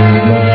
Música